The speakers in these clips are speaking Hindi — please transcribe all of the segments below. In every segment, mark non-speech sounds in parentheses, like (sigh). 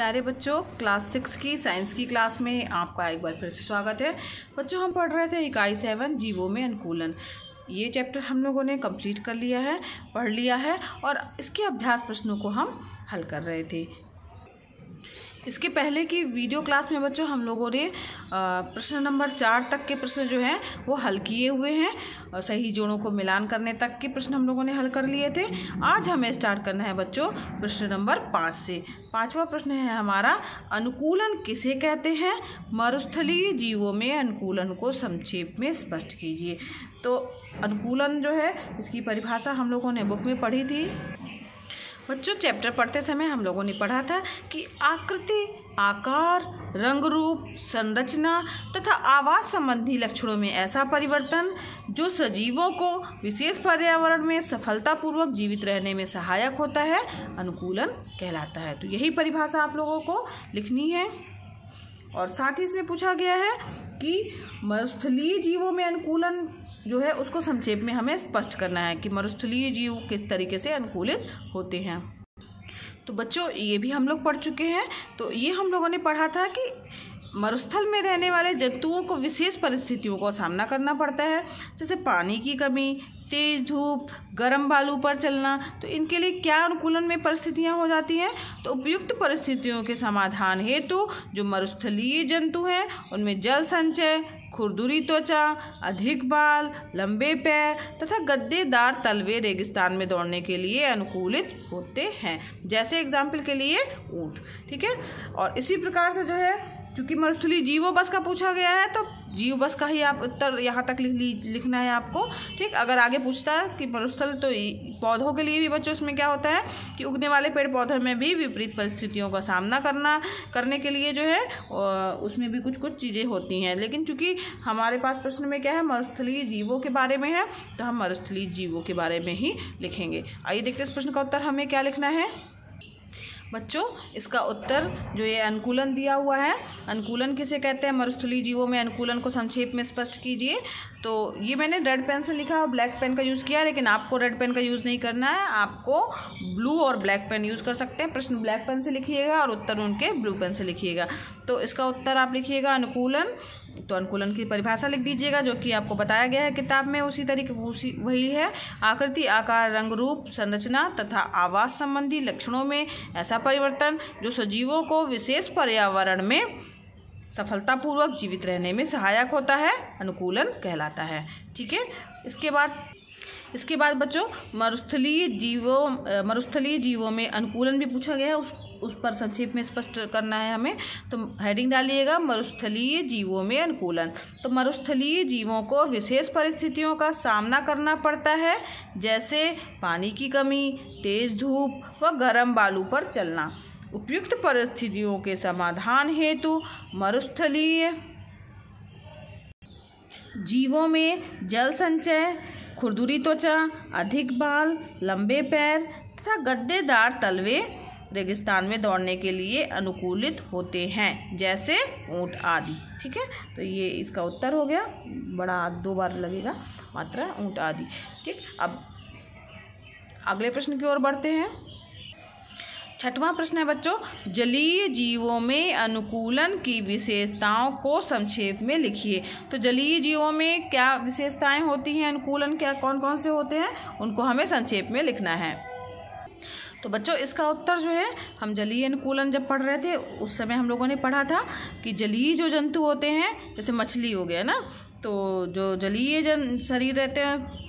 प्यारे बच्चों, क्लास सिक्स की, साइंस की क्लास में आपका एक बार फिर से स्वागत है। बच्चों, हम पढ़ रहे थे इकाई सेवन, जीवो में अनुकूलन। ये चैप्टर हम लोगों ने कंप्लीट कर लिया है, पढ़ लिया है और इसके अभ्यास प्रश्नों को हम हल कर रहे थे। इसके पहले की वीडियो क्लास में बच्चों हम लोगों ने प्रश्न नंबर चार तक के प्रश्न जो हैं, वो हल किए हुए हैं। और सही जोड़ों को मिलान करने तक के प्रश्न हम लोगों ने हल कर लिए थे। आज हमें स्टार्ट करना है बच्चों प्रश्न नंबर पाँच से। पांचवा प्रश्न है हमारा, अनुकूलन किसे कहते हैं? मरुस्थलीय जीवों में अनुकूलन को संक्षेप में स्पष्ट कीजिए। तो अनुकूलन जो है, इसकी परिभाषा हम लोगों ने बुक में पढ़ी थी। बच्चों चैप्टर पढ़ते समय हम लोगों ने पढ़ा था कि आकृति, आकार रंग रूप संरचना तथा आवास संबंधी लक्षणों में ऐसा परिवर्तन जो सजीवों को विशेष पर्यावरण में सफलतापूर्वक जीवित रहने में सहायक होता है, अनुकूलन कहलाता है। तो यही परिभाषा आप लोगों को लिखनी है। और साथ ही इसमें पूछा गया है कि मरुस्थलीय जीवों में अनुकूलन जो है उसको संक्षेप में हमें स्पष्ट करना है कि मरुस्थलीय जीव किस तरीके से अनुकूलित होते हैं। तो बच्चों, ये भी हम लोग पढ़ चुके हैं। तो ये हम लोगों ने पढ़ा था कि मरुस्थल में रहने वाले जंतुओं को विशेष परिस्थितियों का सामना करना पड़ता है, जैसे पानी की कमी, तेज़ धूप, गर्म बालू पर चलना। तो इनके लिए क्या अनुकूलन में परिस्थितियाँ हो जाती हैं? तो उपयुक्त परिस्थितियों के समाधान हेतु तो जो मरुस्थलीय जंतु हैं, उनमें जल संचय खुरदुरी त्वचा, अधिक बाल, लंबे पैर तथा गद्देदार तलवे रेगिस्तान में दौड़ने के लिए अनुकूलित होते हैं। जैसे एग्ज़ाम्पल के लिए ऊँट, ठीक है? और इसी प्रकार से जो है क्योंकि मरुस्थली जीवो बस का पूछा गया है तो जीव बस का ही आप उत्तर यहाँ तक लिख लिखना है आपको। ठीक, अगर आगे पूछता है कि मरुस्थल तो पौधों के लिए भी बच्चों उसमें क्या होता है कि उगने वाले पेड़ पौधों में भी विपरीत परिस्थितियों का सामना करना, करने के लिए जो है उसमें भी कुछ कुछ चीज़ें होती हैं। लेकिन चूँकि हमारे पास प्रश्न में क्या है, मरुस्थलीय जीवों के बारे में है तो हम मरुस्थलीय जीवों के बारे में ही लिखेंगे। आइए देखते हैं इस प्रश्न का उत्तर, हमें क्या लिखना है? बच्चों, इसका उत्तर जो ये अनुकूलन दिया हुआ है। अनुकूलन किसे कहते हैं? मरुस्थली जीवों में अनुकूलन को संक्षेप में स्पष्ट कीजिए। तो ये मैंने रेड पेन से लिखा और ब्लैक पेन का यूज़ किया, लेकिन आपको रेड पेन का यूज़ नहीं करना है। आपको ब्लू और ब्लैक पेन यूज़ कर सकते हैं। प्रश्न ब्लैक पेन से लिखिएगा और उत्तर उनके ब्लू पेन से लिखिएगा। तो इसका उत्तर आप लिखिएगा अनुकूलन। तो अनुकूलन की परिभाषा लिख दीजिएगा, जो कि आपको बताया गया है किताब में, उसी तरीके, उसी, वही है। आकृति, आकार, रंग, रूप, संरचना तथा आवास संबंधी लक्षणों में ऐसा परिवर्तन जो सजीवों को विशेष पर्यावरण में सफलतापूर्वक जीवित रहने में सहायक होता है, अनुकूलन कहलाता है। ठीक है? इसके बाद इसके बाद बच्चों, मरुस्थलीय जीवों मरुस्थलीय जीवों में अनुकूलन भी पूछा गया है, उस उस पर संक्षेप में स्पष्ट करना है हमें तो हेडिंग डालिएगा, मरुस्थलीय जीवों में अनुकूलन। तो मरुस्थलीय जीवों को विशेष परिस्थितियों का सामना करना पड़ता है, जैसे पानी की कमी, तेज धूप व गर्म बालू पर चलना। उपयुक्त परिस्थितियों के समाधान हेतु मरुस्थलीय जीवों में जल संचय, खुरदुरी त्वचा, अधिक बाल, लंबे पैर तथा गद्देदार तलवे रेगिस्तान में दौड़ने के लिए अनुकूलित होते हैं, जैसे ऊँट आदि। ठीक है? तो ये इसका उत्तर हो गया। बड़ा दो बार लगेगा, मात्रा ऊँट आदि। ठीक? अब अगले प्रश्न की ओर बढ़ते हैं। छठवां प्रश्न है बच्चों, जलीय जीवों में अनुकूलन की विशेषताओं को संक्षेप में लिखिए। तो जलीय जीवों में क्या विशेषताएँ होती हैं, अनुकूलन क्या कौन कौन से होते हैं, उनको हमें संक्षेप में लिखना है। तो बच्चों, इसका उत्तर जो है, हम जलीय अनुकूलन जब पढ़ रहे थे, उस समय हम लोगों ने पढ़ा था कि जलीय जो जंतु होते हैं, जैसे मछली हो गया ना तो जो जलीय जन शरीर रहते हैं,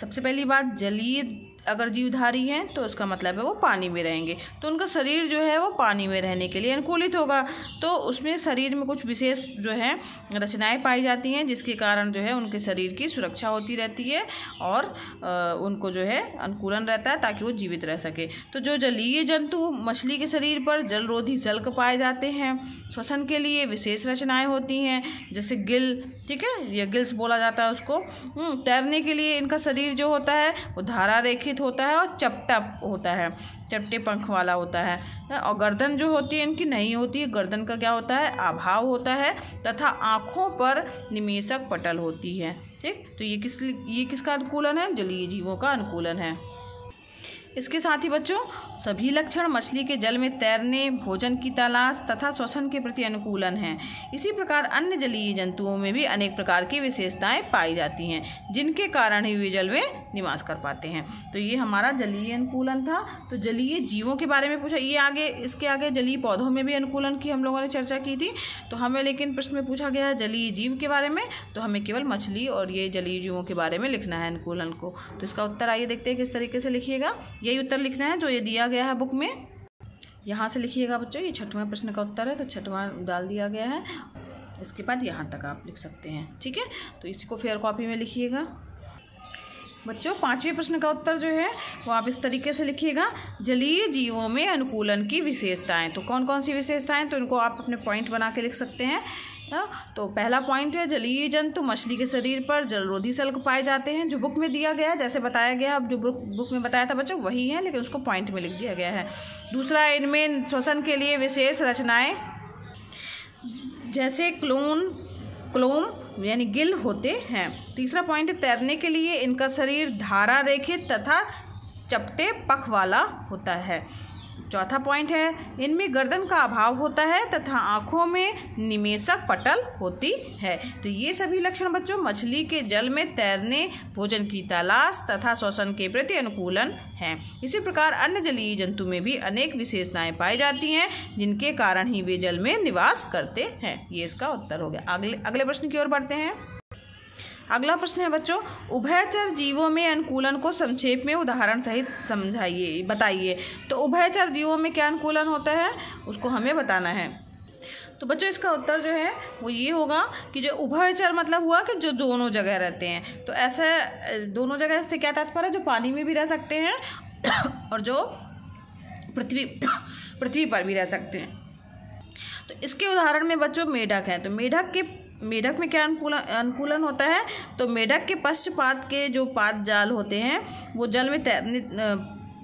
सबसे पहली बात जलीय अगर जीवधारी हैं तो उसका मतलब है वो पानी में रहेंगे। तो उनका शरीर जो है वो पानी में रहने के लिए अनुकूलित होगा। तो उसमें शरीर में कुछ विशेष जो है रचनाएँ पाई जाती हैं जिसके कारण जो है उनके शरीर की सुरक्षा होती रहती है और उनको जो है अनुकूलन रहता है ताकि वो जीवित रह सके। तो जो जलीय जंतु मछली के शरीर पर जलरोधी जल्क पाए जाते हैं श्वसन के लिए विशेष रचनाएँ होती हैं जैसे गिल ठीक है? या गिल्स बोला जाता है उसको। हम्म, तैरने के लिए इनका शरीर जो होता है वो धारा रेखित होता है और चपटा होता है, चपटे पंख वाला होता है। और गर्दन जो होती है, इनकी नहीं होती है। गर्दन का क्या होता है? अभाव होता है तथा आँखों पर निमेशक पटल होती है। ठीक? तो ये किस ये किसका अनुकूलन है? जलीय जीवों का अनुकूलन है। इसके साथ ही बच्चों, सभी लक्षण मछली के जल में तैरने, भोजन की तलाश तथा श्वसन के प्रति अनुकूलन हैं। इसी प्रकार अन्य जलीय जंतुओं में भी अनेक प्रकार की विशेषताएँ पाई जाती हैं, जिनके कारण ही वे जल में निवास कर पाते हैं। तो ये हमारा जलीय अनुकूलन था। तो जलीय जीवों के बारे में पूछा, ये आगे, इसके आगे जलीय पौधों में भी अनुकूलन की हम लोगों ने चर्चा की थी। तो हमें लेकिन प्रश्न में पूछा गया है जलीय जीव के बारे में तो हमें केवल मछली और ये जलीय जीवों के बारे में लिखना है अनुकूलन को। तो इसका उत्तर आइए देखते हैं, किस तरीके से लिखिएगा। यही उत्तर लिखना है, जो ये दिया गया है बुक में। यहाँ से लिखिएगा बच्चों, ये छठवां प्रश्न का उत्तर है तो छठवां डाल दिया गया है। इसके बाद यहाँ तक आप लिख सकते हैं, ठीक है? तो इसको फेयर कॉपी में लिखिएगा। बच्चों, पाँचवें प्रश्न का उत्तर जो है, वो आप इस तरीके से लिखिएगा। जलीय जीवों में अनुकूलन की विशेषताएँ तो कौन कौन सी विशेषताएँ तो इनको आप अपने पॉइंट बना के लिख सकते हैं। ना तो पहला पॉइंट है, जलीय जंतु मछली के शरीर पर जलरोधी सल्क पाए जाते हैं, जो बुक में दिया गया है, जैसे बताया गया, अब जो बुक बुक में बताया था बच्चों, वही है, लेकिन उसको पॉइंट में लिख दिया गया है। दूसरा, इनमें श्वसन के लिए विशेष रचनाएँ, जैसे क्लोन, क्लोम, यानी गिल होते हैं। तीसरा पॉइंट तैरने के लिए इनका शरीर धारा रेखित तथा चपटे पख वाला होता है। चौथा पॉइंट है, इनमें गर्दन का अभाव होता है तथा आँखों में निमेशक पटल होती है। तो ये सभी लक्षण बच्चों, मछली के जल में तैरने, भोजन की तलाश तथा श्वसन के प्रति अनुकूलन है। इसी प्रकार अन्य जलीय जंतु में भी अनेक विशेषताएँ पाई जाती हैं, जिनके कारण ही वे जल में निवास करते हैं। ये इसका उत्तर हो गया। अगले अगले प्रश्न की ओर बढ़ते हैं। अगला प्रश्न है बच्चों, उभयचर जीवों में अनुकूलन को संक्षेप में उदाहरण सहित समझाइए, बताइए। तो उभयचर जीवों में क्या अनुकूलन होता है? उसको हमें बताना है। तो बच्चों, इसका उत्तर जो है, वो ये होगा कि जो उभयचर मतलब हुआ कि जो दोनों जगह रहते हैं। तो ऐसे दोनों जगह से क्या तात्पर्य है? जो पानी में भी रह सकते हैं (coughs) और जो पृथ्वी (coughs) पृथ्वी पर भी रह सकते हैं। तो इसके उदाहरण में बच्चों, मेढक हैं। तो मेढक के मेढक में क्या अनुकूलन होता है? तो मेढक के पश्चपात के जो पात जाल होते हैं, वो जल में तैरने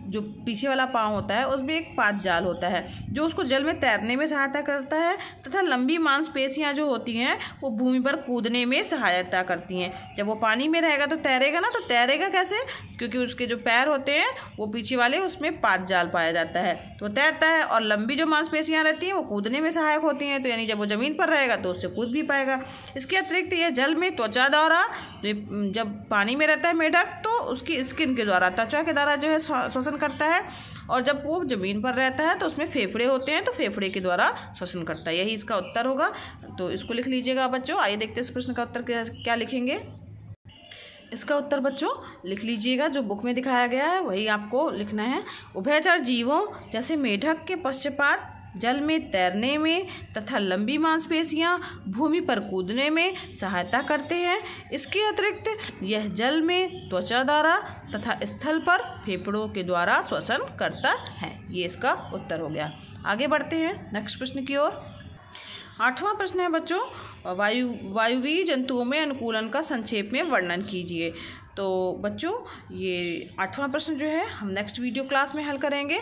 जो पीछे वाला पाँव होता है, उसमें एक पात जाल होता है, जो उसको जल में तैरने में सहायता करता है तथा लंबी मांसपेशियाँ जो होती हैं, वो भूमि पर कूदने में सहायता करती हैं। जब वो पानी में रहेगा तो तैरेगा ना तो तैरेगा कैसे? क्योंकि उसके जो पैर होते हैं, वो पीछे वाले, उसमें पात जाल पाया जाता है। तो तैरता है और लंबी जो मांसपेशियाँ रहती हैं, वो कूदने में सहायक होती हैं। तो यानी जब वो ज़मीन पर रहेगा तो उससे कूद भी पाएगा। इसके अतिरिक्त यह जल में त्वचा द्वारा, जब पानी में रहता है मेढक तो उसकी स्किन के द्वारा, त्वचा के द्वारा जो है श्वसन श्वसन करता है और जब वो ज़मीन पर रहता है तो उसमें फेफड़े होते हैं तो फेफड़े के द्वारा श्वसन करता है। यही इसका उत्तर होगा। तो इसको लिख लीजिएगा बच्चों। आइए देखते हैं इस प्रश्न का उत्तर क्या लिखेंगे। इसका उत्तर बच्चों, लिख लीजिएगा। जो बुक में दिखाया गया है, वही आपको लिखना है। उभयचर जीवों, जैसे मेढक के पश्चात जल में तैरने में तथा लंबी मांसपेशियाँ भूमि पर कूदने में सहायता करते हैं। इसके अतिरिक्त यह जल में त्वचा द्वारा तथा स्थल पर फेफड़ों के द्वारा श्वसन करता है। ये इसका उत्तर हो गया। आगे बढ़ते हैं। नेक्स्ट प्रश्न की ओर। आठवां प्रश्न है बच्चों वायु वायुवीय जंतुओं में अनुकूलन का संक्षेप में वर्णन कीजिए। तो बच्चों, ये आठवां प्रश्न जो है, हम नेक्स्ट वीडियो क्लास में हल करेंगे।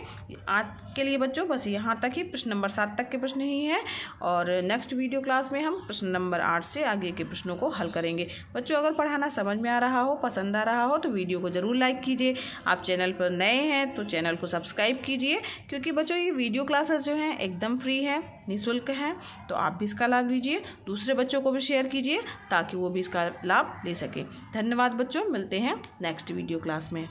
आज के लिए बच्चों, बस यहाँ तक ही, प्रश्न नंबर सात तक के प्रश्न ही हैं। और नेक्स्ट वीडियो क्लास में हम प्रश्न नंबर आठ से आगे के प्रश्नों को हल करेंगे। बच्चों, अगर पढ़ाना समझ में आ रहा हो, पसंद आ रहा हो तो वीडियो को ज़रूर लाइक कीजिए। आप चैनल पर नए हैं तो चैनल को सब्सक्राइब कीजिए। क्योंकि बच्चों, ये वीडियो क्लासेस जो हैं, एकदम फ्री हैं, निःशुल्क हैं तो आप भी इसका लाभ लीजिए। दूसरे बच्चों को भी शेयर कीजिए ताकि वो भी इसका लाभ ले सके। धन्यवाद बच्चों, मिलते हैं नेक्स्ट वीडियो क्लास में।